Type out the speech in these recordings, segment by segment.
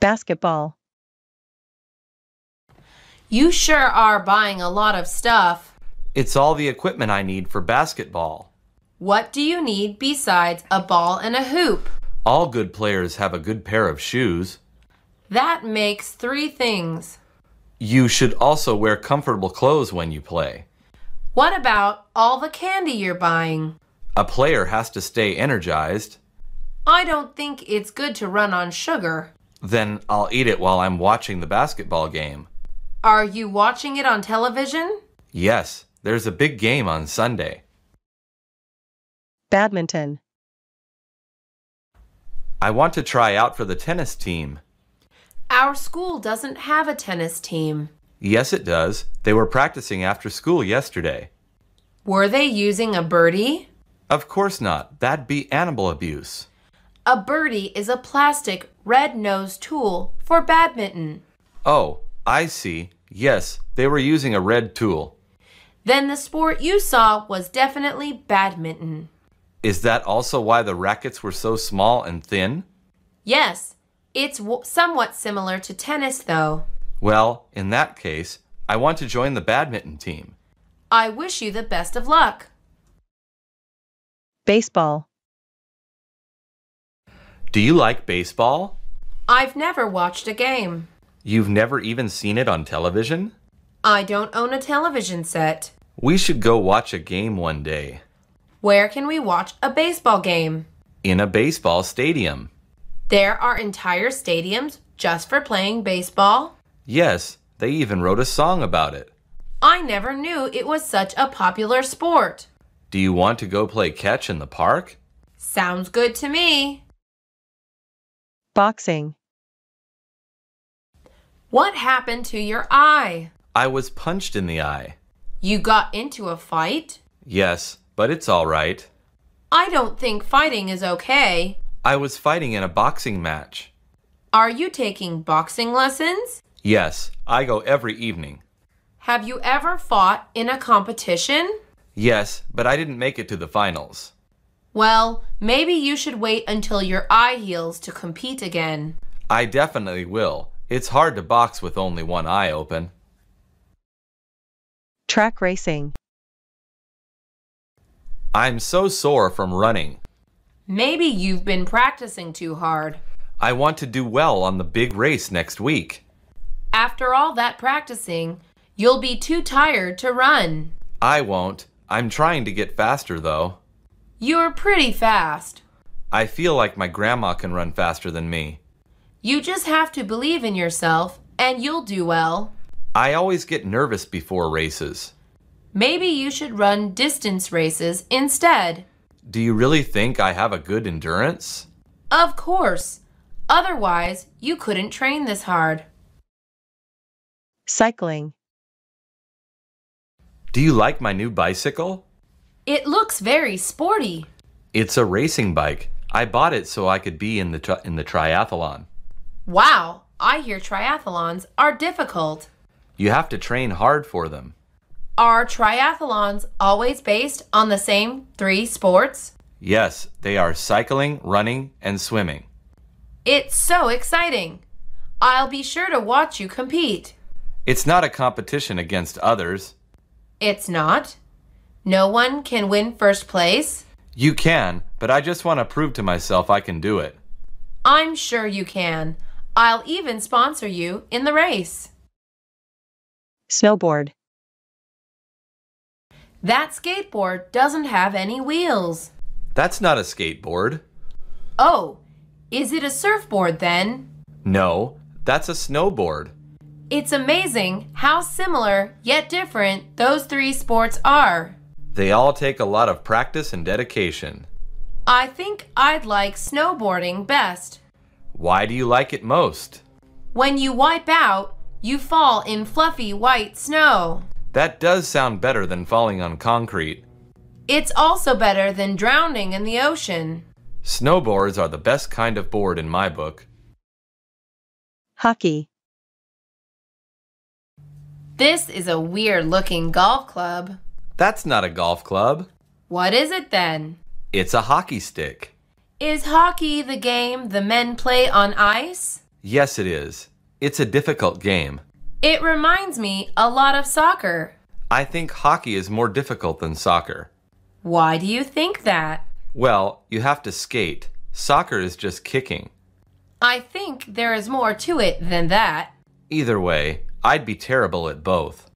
Basketball. You sure are buying a lot of stuff. It's all the equipment I need for basketball. What do you need besides a ball and a hoop? All good players have a good pair of shoes. That makes three things. You should also wear comfortable clothes when you play. What about all the candy you're buying? A player has to stay energized. I don't think it's good to run on sugar. Then I'll eat it while I'm watching the basketball game. Are you watching it on television? Yes, there's a big game on Sunday. Badminton. I want to try out for the tennis team. Our school doesn't have a tennis team. Yes, it does. They were practicing after school yesterday. Were they using a birdie? Of course not. That'd be animal abuse. A birdie is a plastic red nosed tool for badminton. Oh, I see. Yes, they were using a red tool. Then the sport you saw was definitely badminton. Is that also why the rackets were so small and thin? Yes, it's w- somewhat similar to tennis, though. Well, in that case, I want to join the badminton team. I wish you the best of luck. Baseball. Do you like baseball? I've never watched a game. You've never even seen it on television? I don't own a television set. We should go watch a game one day. Where can we watch a baseball game? In a baseball stadium. There are entire stadiums just for playing baseball. Yes, they even wrote a song about it. I never knew it was such a popular sport. Do you want to go play catch in the park? Sounds good to me. Boxing. What happened to your eye? I was punched in the eye. You got into a fight? Yes, but it's all right. I don't think fighting is okay. I was fighting in a boxing match. Are you taking boxing lessons? Yes, I go every evening. Have you ever fought in a competition? Yes, but I didn't make it to the finals. Well, maybe you should wait until your eye heals to compete again. I definitely will. It's hard to box with only one eye open. Track racing. I'm so sore from running. Maybe you've been practicing too hard. I want to do well on the big race next week. After all that practicing, you'll be too tired to run. I won't. I'm trying to get faster, though. You're pretty fast. I feel like my grandma can run faster than me. You just have to believe in yourself, and you'll do well. I always get nervous before races. Maybe you should run distance races instead. Do you really think I have a good endurance? Of course. Otherwise, you couldn't train this hard. Cycling. Do you like my new bicycle? It looks very sporty. It's a racing bike. I bought it so I could be in the tri- in the triathlon. Wow, I hear triathlons are difficult. You have to train hard for them. Are triathlons always based on the same three sports? Yes, they are cycling, running, and swimming. It's so exciting. I'll be sure to watch you compete. It's not a competition against others. It's not. No one can win first place. You can, but I just want to prove to myself I can do it. I'm sure you can. I'll even sponsor you in the race. Snowboard. That skateboard doesn't have any wheels. That's not a skateboard. Oh, is it a surfboard then? No, that's a snowboard. It's amazing how similar yet different those three sports are. They all take a lot of practice and dedication. I think I'd like snowboarding best. Why do you like it most? When you wipe out, you fall in fluffy white snow. That does sound better than falling on concrete. It's also better than drowning in the ocean. Snowboards are the best kind of board in my book. Hockey. This is a weird looking golf club. That's not a golf club. What is it then? It's a hockey stick. Is hockey the game the men play on ice? Yes, it is. It's a difficult game. It reminds me a lot of soccer. I think hockey is more difficult than soccer. Why do you think that? Well, you have to skate. Soccer is just kicking. I think there is more to it than that. Either way, I'd be terrible at both.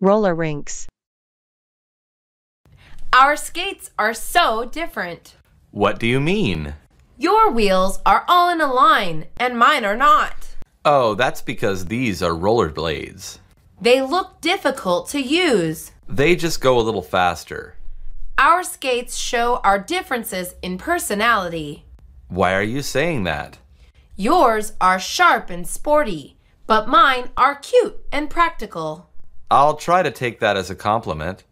Roller rinks. Our skates are so different. What do you mean? Your wheels are all in a line, and mine are not. Oh, that's because these are rollerblades. They look difficult to use. They just go a little faster. Our skates show our differences in personality. Why are you saying that? Yours are sharp and sporty, but mine are cute and practical. I'll try to take that as a compliment.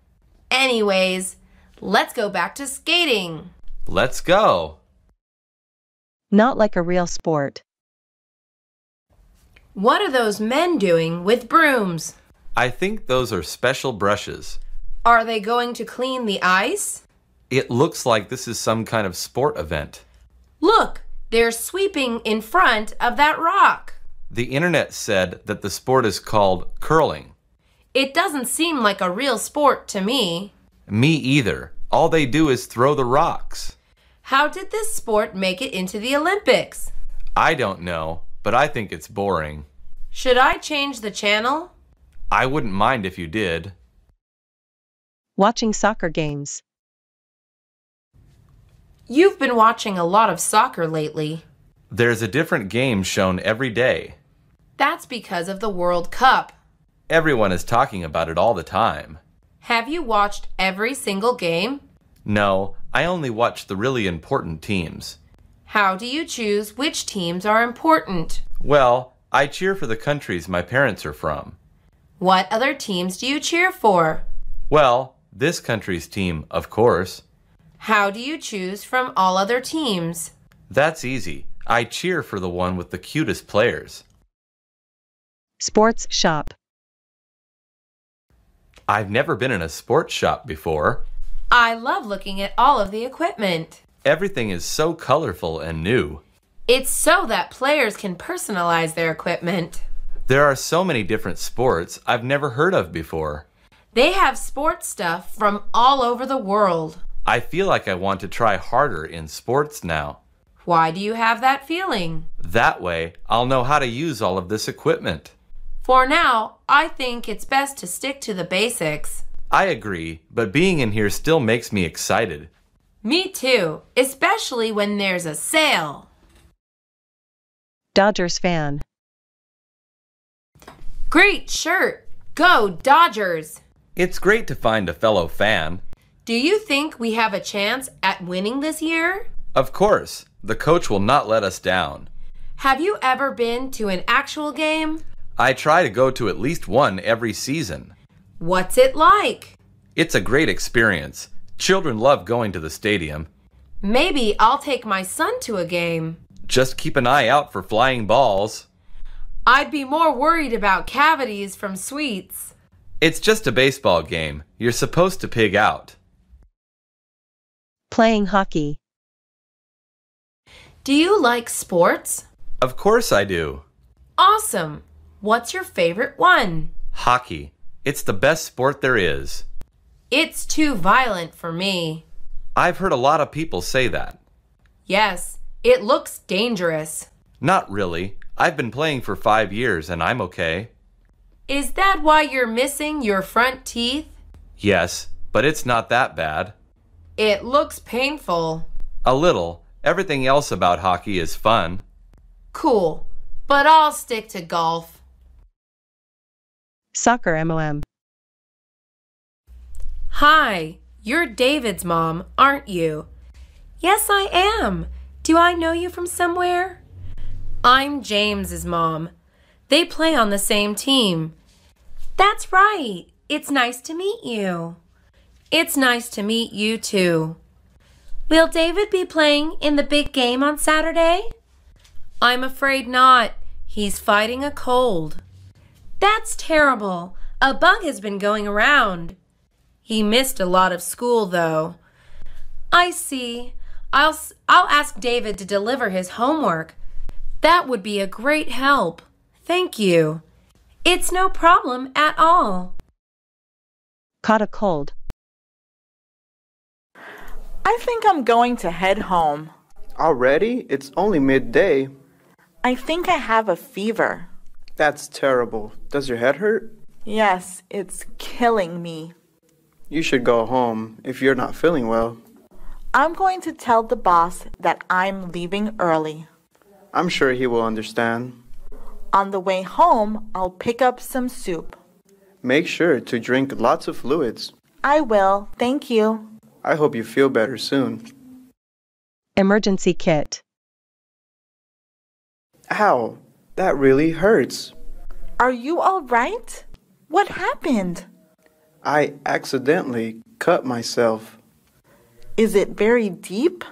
Anyways, let's go back to skating. Let's go. Not like a real sport. What are those men doing with brooms? I think those are special brushes. Are they going to clean the ice? It looks like this is some kind of sport event. Look, they're sweeping in front of that rock. The internet said that the sport is called curling. It doesn't seem like a real sport to me. Me either. All they do is throw the rocks. How did this sport make it into the Olympics? I don't know, but I think it's boring. Should I change the channel? I wouldn't mind if you did. Watching soccer games. You've been watching a lot of soccer lately. There's a different game shown every day. That's because of the World Cup. Everyone is talking about it all the time. Have you watched every single game? No, I only watch the really important teams. How do you choose which teams are important? Well, I cheer for the countries my parents are from. What other teams do you cheer for? Well, this country's team, of course. How do you choose from all other teams? That's easy. I cheer for the one with the cutest players. Sports shop. I've never been in a sports shop before. I love looking at all of the equipment. Everything is so colorful and new. It's so that players can personalize their equipment. There are so many different sports I've never heard of before. They have sports stuff from all over the world. I feel like I want to try harder in sports now. Why do you have that feeling? That way, I'll know how to use all of this equipment. For now, I think it's best to stick to the basics. I agree, but being in here still makes me excited. Me too, especially when there's a sale. Dodgers fan. Great shirt! Go Dodgers! It's great to find a fellow fan. Do you think we have a chance at winning this year? Of course, the coach will not let us down. Have you ever been to an actual game? I try to go to at least one every season. What's it like? It's a great experience. Children love going to the stadium. Maybe I'll take my son to a game. Just keep an eye out for flying balls. I'd be more worried about cavities from sweets. It's just a baseball game. You're supposed to pig out. Playing hockey. Do you like sports? Of course I do. Awesome! What's your favorite one? Hockey. It's the best sport there is. It's too violent for me. I've heard a lot of people say that. Yes, it looks dangerous. Not really. I've been playing for five years and I'm okay. Is that why you're missing your front teeth? Yes, but it's not that bad. It looks painful. A little. Everything else about hockey is fun. Cool, but I'll stick to golf. Soccer MOM. Hi, you're David's mom, aren't you? Yes, I am. Do I know you from somewhere? I'm James's mom. They play on the same team. That's right. It's nice to meet you. It's nice to meet you too. Will David be playing in the big game on Saturday? I'm afraid not. He's fighting a cold. That's terrible. A bug has been going around. He missed a lot of school, though. I see. I'll, I'll ask David to deliver his homework. That would be a great help. Thank you. It's no problem at all. Caught a cold. I think I'm going to head home. Already? It's only midday. I think I have a fever. That's terrible. Does your head hurt? Yes, it's killing me. You should go home if you're not feeling well. I'm going to tell the boss that I'm leaving early. I'm sure he will understand. On the way home, I'll pick up some soup. Make sure to drink lots of fluids. I will, thank you. I hope you feel better soon. Emergency kit. Ow, that really hurts. Are you all right? What happened? I accidentally cut myself. Is it very deep?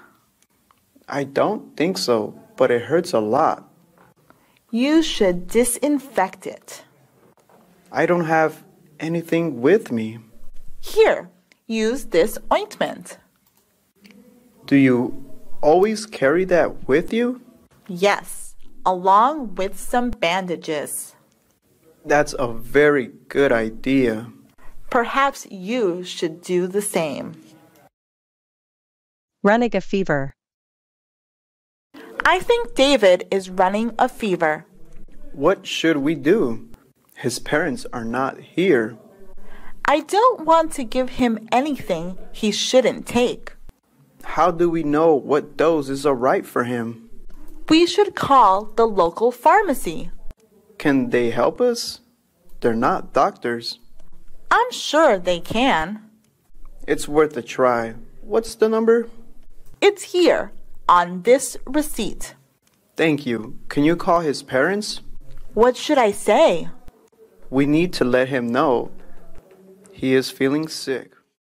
I don't think so, but it hurts a lot. You should disinfect it. I don't have anything with me. Here, use this ointment. Do you always carry that with you? Yes, along with some bandages. That's a very good idea. Perhaps you should do the same. Running a fever. I think David is running a fever. What should we do? His parents are not here. I don't want to give him anything he shouldn't take. How do we know what dose is alright for him? We should call the local pharmacy. Can they help us? They're not doctors. I'm sure they can. It's worth a try. What's the number? It's here on this receipt. Thank you. Can you call his parents? What should I say? We need to let him know he is feeling sick.